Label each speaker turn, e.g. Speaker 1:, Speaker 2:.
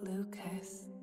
Speaker 1: Lucas.